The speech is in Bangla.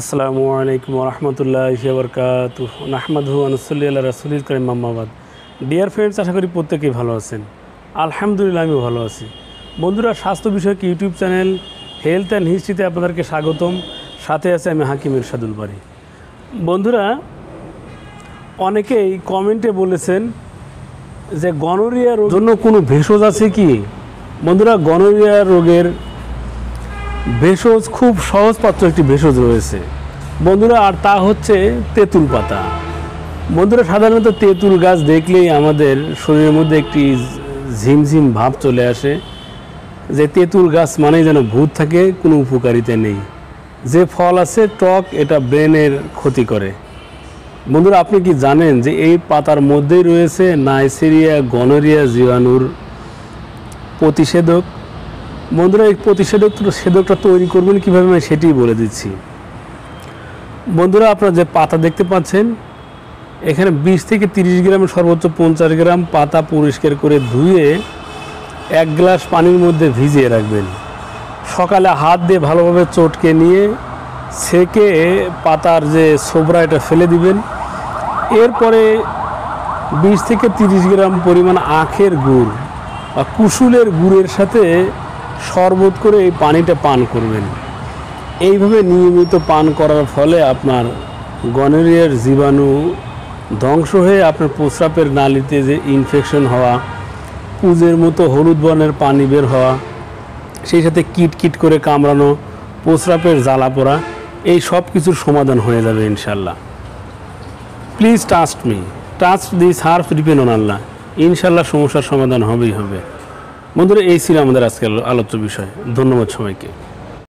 আসসালামু আলাইকুম রহমতুল্লাহ বরকাত নাহমাদু আনসল্লি রাসুলিল করিম মাম্মাবাদ ডিয়ার ফ্রেন্ডস আশা করি প্রত্যেকেই ভালো আছেন। আলহামদুলিল্লাহ আমি ভালো আছি। বন্ধুরা, স্বাস্থ্য বিষয়ক ইউটিউব চ্যানেল হেলথ অ্যান্ড হিস্ট্রিতে আপনাদেরকে স্বাগতম। সাথে আছে আমি হাকিম ইরশাদুল বাড়ি বন্ধুরা, অনেকেই কমেন্টে বলেছেন যে গনোরিয়ার জন্য কোনো ভেষজ আছে কি? বন্ধুরা, গনোরিয়া রোগের ভেষজ, খুব সহজপাত্র একটি ভেষজ রয়েছে। বন্ধুরা, আর তা হচ্ছে তেঁতুল পাতা। বন্ধুরা, সাধারণত তেঁতুল গাছ দেখলেই আমাদের শরীরের মধ্যে একটি ঝিমঝিম ভাব চলে আসে, যে তেঁতুল গাছ মানেই যেন ভূত থাকে, কোনো উপকারিতা নেই। যে ফল আছে টক এটা ব্রেনের ক্ষতি করে। বন্ধুরা, আপনি কি জানেন যে এই পাতার মধ্যেই রয়েছে নাইসেরিয়া, গনোরিয়া, জীবাণুর প্রতিষেধক? বন্ধুরা, এই প্রতিষেধক সেধকটা তৈরি করবেন কীভাবে, আমি সেটিই বলে দিচ্ছি। বন্ধুরা, আপনারা যে পাতা দেখতে পাচ্ছেন, এখানে বিশ থেকে তিরিশ গ্রাম, সর্বোচ্চ পঞ্চাশ গ্রাম পাতা পরিষ্কার করে ধুয়ে এক গ্লাস পানির মধ্যে ভিজিয়ে রাখবেন। সকালে হাত দিয়ে ভালোভাবে চটকে নিয়ে সেকে পাতার যে সোবরা এটা ফেলে দিবেন। এরপরে বিশ থেকে তিরিশ গ্রাম পরিমাণ আখের গুড় বা কুসুলের গুড়ের সাথে শরবত করে এই পানিটা পান করবেন। এইভাবে নিয়মিত পান করার ফলে আপনার গনোরিয়ার জীবাণু ধ্বংস হয়ে আপনার প্রস্রাবের নালিতে যে ইনফেকশন হওয়া, পুজের মতো হলুদ বর্ণের পানি বের হওয়া, সেই সাথে কিট কিট করে কামড়ানো, প্রস্রাবের জ্বালা পোড়া, এই সব কিছুর সমাধান হয়ে যাবে ইনশাল্লাহ। Please trust me trust this হার্ফ depend on Allah ইনশাল্লাহ সমস্যার সমাধান হবেই হবে। বন্ধুরা এই ছিল আমাদের আজকের আলোচ্য বিষয়। ধন্যবাদ সবাইকে।